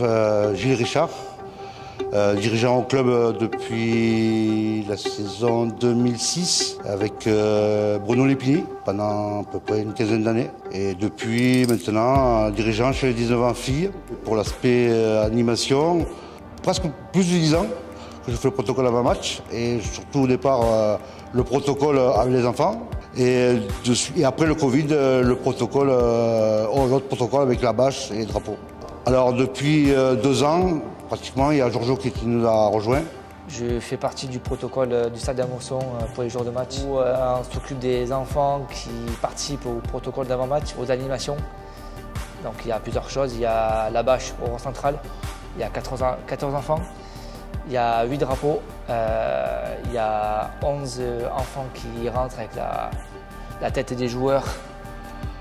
Euh, Gilles Richard, euh, dirigeant au club euh, depuis la saison 2006 avec Bruno Lépini pendant à peu près une quinzaine d'années. Et depuis maintenant, dirigeant chez les 19 ans filles pour l'aspect animation. Presque plus de 10 ans que je fais le protocole avant-match et surtout au départ le protocole avec les enfants. Et, après le Covid, le protocole, l'autre protocole avec la bâche et les drapeaux. Alors depuis euh, deux ans, pratiquement, il y a Giorgio qui, nous a rejoint. Je fais partie du protocole euh, du stade d'Amonçon euh, pour les jours de match où on s'occupe des enfants qui participent au protocole d'avant-match, aux animations. Donc il y a plusieurs choses. Il y a la bâche au rang central, il y a 14, en- 14 enfants, il y a 8 drapeaux, euh, il y a 11 enfants qui rentrent avec la, la tête des joueurs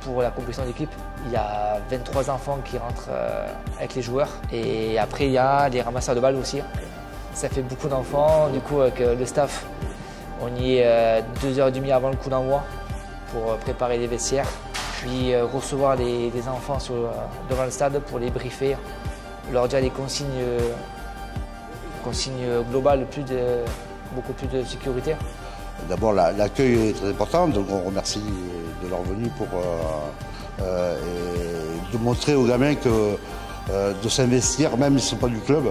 pour la compétition d'équipe. Il y a 23 enfants qui rentrent euh, avec les joueurs. Et après, il y a les ramasseurs de balles aussi. Ça fait beaucoup d'enfants. Du coup, avec euh, le staff, on y est euh, deux heures et demie avant le coup d'envoi pour préparer les vestiaires. Puis recevoir les, enfants devant le stade pour les briefer, leur dire les consignes, consignes globales, plus de, beaucoup plus de sécurité. D'abord, la- l'accueil est très important, donc on remercie de leur venue pour euh, euh, et de montrer aux gamins que euh, de s'investir, même s'ils ne sont pas du club,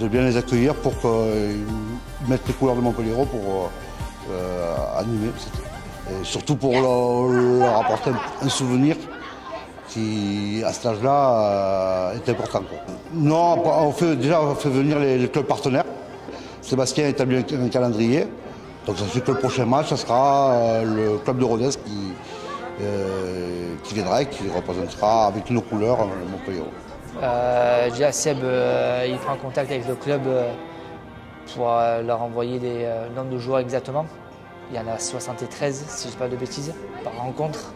de bien les accueillir pour qu'ils mettent les couleurs de Montpellier pour euh, animer. Et surtout pour leur, leur apporter un, un souvenir qui, à cet âge-là, est important. quoi. Non, on fait, déjà, on fait venir les, les clubs partenaires. Sébastien a établi un, un calendrier. Donc ça fait que le prochain match, ça sera euh, le club de Rodez qui, euh, qui viendra et qui représentera avec nos couleurs euh, Montpellier. Euh, déjà, Seb, il prend contact avec le club pour leur envoyer les nombres de joueurs exactement. Il y en a 73, si je ne dis pas de bêtises, par rencontre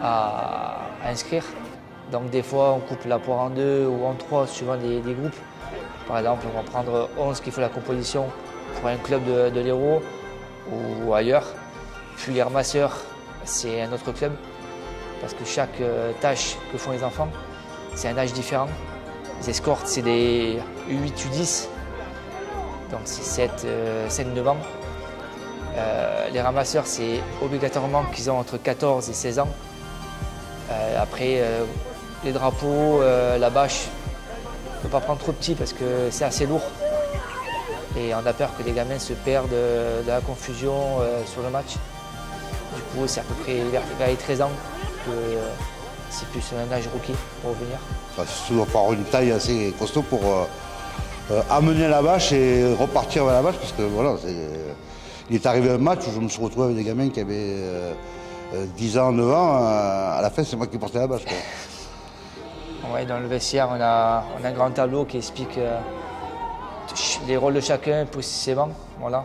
à, inscrire. Donc des fois, on coupe la poire en deux ou en trois suivant les groupes. Par exemple, on va prendre 11 qui font la composition pour un club de, de l'Hérault ou ailleurs. Puis les ramasseurs, c'est un autre club parce que chaque euh, tâche que font les enfants, c'est un âge différent. Les escortes, c'est des U8, U10, donc c'est 7, 7 9 ans. Euh, les ramasseurs, c'est obligatoirement qu'ils ont entre 14 et 16 ans. Euh, après, les drapeaux, la bâche, ne pas prendre trop petit parce que c'est assez lourd. Et on a peur que les gamins se perdent euh, dans la confusion euh, sur le match. Du coup, c'est à peu près vers, les 13 ans que euh, c'est plus un âge rookie pour revenir. Enfin, il doit avoir une taille assez costaud pour euh, amener la vache et repartir vers la vache parce que voilà, c'est- il est arrivé un match où je me suis retrouvé avec des gamins qui avaient euh, euh, 10 ans, 9 ans. à la fin, c'est moi qui portais la vache. quoi. Ouais, dans le vestiaire, on a, on a un grand tableau qui explique euh, les rôles de chacun précisément. Voilà.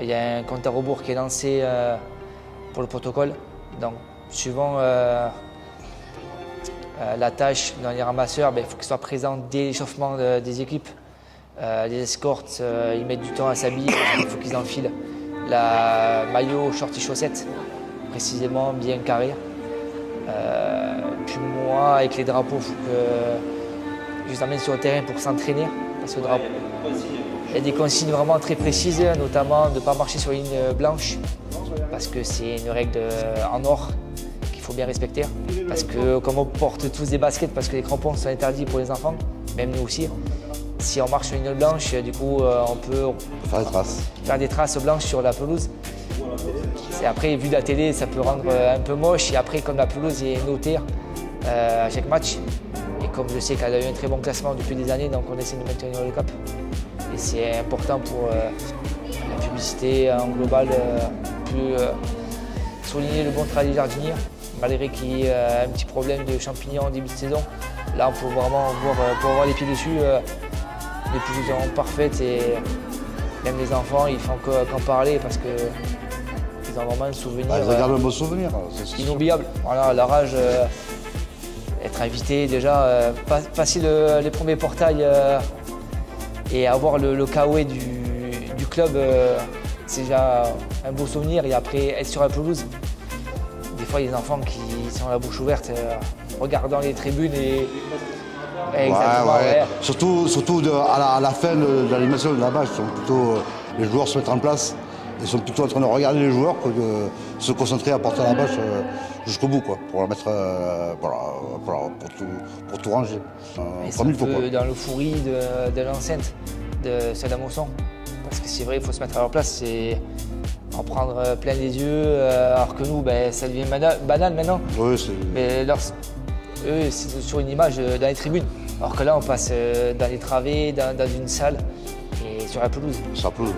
Il y a un compte à rebours qui est lancé euh, pour le protocole. Donc, suivant euh, euh, la tâche dans les ramasseurs, ben, il faut qu'ils soient présents dès l'échauffement de- des équipes. Les escortes, ils mettent du temps à s'habiller, il faut qu'ils enfilent la maillot, short et chaussettes, précisément bien carré. Puis moi, avec les drapeaux, il faut que je les emmène sur le terrain pour s'entraîner. Parce que le drapeau, il y a des consignes vraiment très précises, notamment de ne pas marcher sur une ligne blanche, parce que c'est une règle de- en or qu'il faut bien respecter. Parce que comme on porte tous des baskets, parce que les crampons sont interdits pour les enfants, même nous aussi, si on marche sur une ligne blanche, du coup, euh, on peut Faire des traces. faire des traces blanches sur la pelouse. Et après, vu de la télé, ça peut rendre euh, un peu moche. Et après, comme la pelouse est notée euh, à chaque match, et comme je sais qu'elle a eu un très bon classement depuis des années, donc on essaie de maintenir le cap. Et c'est important pour euh, la publicité en global, euh, plus euh, souligner le bon travail des jardiniers, malgré qu'il y ait euh, un petit problème de champignons en début de saison. Là, on peut vraiment voir, euh, pour avoir les pieds dessus, euh, les sont parfaites et même les enfants, ils font que- qu'en parler parce que ils ont vraiment un souvenir Bah, ils euh, un beau souvenir. inoubliable. Voilà, la rage, euh, être invité déjà, euh, pa- passer le- les premiers portails euh, et avoir le, le KOE du, du club, euh, c'est déjà un beau souvenir. Et après, être sur la pelouse, des fois, il y a des enfants qui sont la bouche ouverte, regardant les tribunes et Exactement, ouais. Surtout, surtout de- à, la, à la fin de, l'animation de la match, plutôt, les joueurs se mettent en place. Ils sont plutôt en train de regarder les joueurs que de se concentrer à porter la bâche euh, jusqu'au bout, quoi, pour la mettre, euh, voilà, pour, la- pour tout, pour tout ranger. Euh, c'est un peu dans l'euphorie de, de l'enceinte de Saddam Hussein. Parce que c'est vrai, il faut se mettre à leur place, c'est en prendre euh, plein les yeux, euh, alors que nous, ben, ça devient banal, maintenant. Oui, c'est- Mais leur- eux, c'est sur une image euh, dans les tribunes. Alors que là, on passe euh, dans les travées, dans, dans une salle et sur la pelouse. ça pleut. ouais.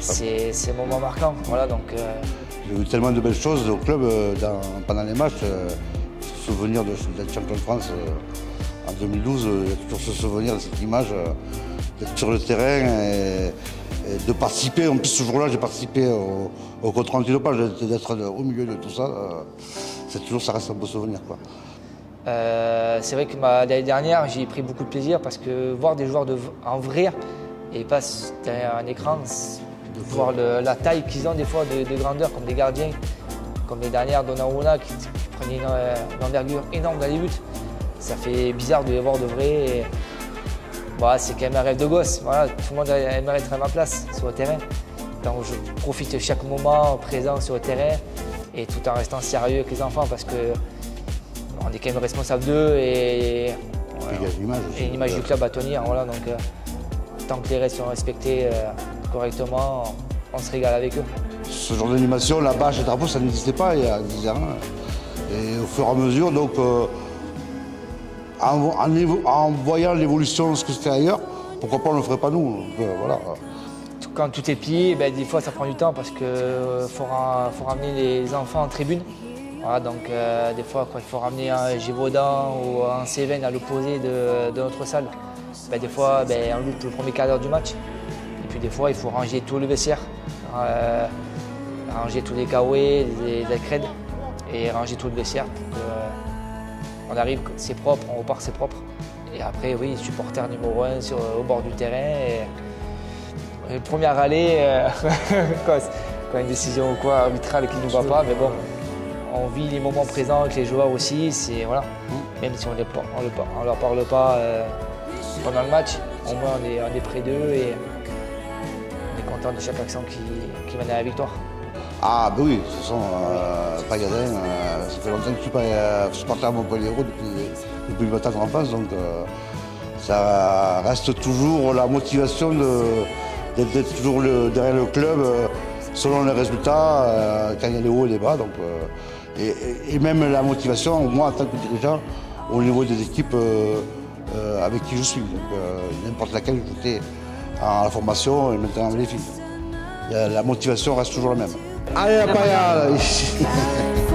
C'est un moment marquant. Voilà, donc, euh, J'ai eu tellement de belles choses au club euh, dans- pendant les matchs. euh, souvenir de d'être champion de France en 2012, euh, il y a toujours ce souvenir de cette image d'être sur le terrain et, et de participer. En plus, ce jour-là, j'ai participé au, au contrôle antidopage, d'être au milieu de tout ça. c'est toujours, ça reste un beau souvenir. Quoi. Euh, c'est vrai que l'année dernière, j'ai pris beaucoup de plaisir parce que voir des joueurs de, en vrai et pas derrière un écran, voir le- la taille qu'ils ont des fois de, de grandeur, comme des gardiens, comme les dernières Donnarumma qui, qui prenaient une, euh, une envergure énorme dans les buts. Ça fait bizarre de les voir de vrai. et, voilà, c'est quand même un rêve de gosse. Voilà, tout le monde aimerait être à ma place sur le terrain. Donc je profite de chaque moment présent sur le terrain et tout en restant sérieux avec les enfants parce que on est quand même responsable d'eux et, et une image du club à tenir. Voilà, donc, euh, tant que les règles sont respectées euh, correctement, on, se régale avec eux. Ce genre d'animation, la bâche et le drapeau, ça n'existait pas il y a 10 ans. Et au fur et à mesure, donc, euh, en, en évo- en voyant l'évolution de ce que c'était ailleurs, pourquoi pas on ne le ferait pas nous euh, voilà. Quand tout est plié, ben, des fois ça prend du temps parce qu'il faut, ra- faut ramener les enfants en tribune. Voilà, donc euh, des fois quand il faut ramener un Gévaudan ou un Cévennes à l'opposé de, de notre salle, ben, des fois ben, on loupe le premier quart d'heure du match. Et des fois il faut ranger tout le vestiaire, euh, ranger tous les kawaii, les, les crèdes et ranger tout le vestiaire pour euh, on arrive, c'est propre, on repart, c'est propre. Et après, oui, supporter numéro un sur, au bord du terrain. Et, le premier euh, quand, une décision ou quoi arbitrale qui ne nous va pas, mais bon, on vit les moments présents avec les joueurs aussi. C'est voilà, même si on ne leur parle pas pendant le match, au moins on est, on est près d'eux et de chaque action qui, mène à la victoire. Ah, ben oui, de toute façon, euh, Pagadin, euh, ça fait longtemps que je suis pas euh, supporter à Montpellier depuis, depuis ma tendre enfance, donc euh, ça reste toujours la motivation d'être toujours derrière le club selon les résultats, quand il y a les hauts et les bas. Donc, et, même la motivation, moi en tant que dirigeant, au niveau des équipes avec qui je suis. Donc, N'importe laquelle, j'étais en la formation et maintenant avec les filles. La, motivation reste toujours la même. Allez la paillade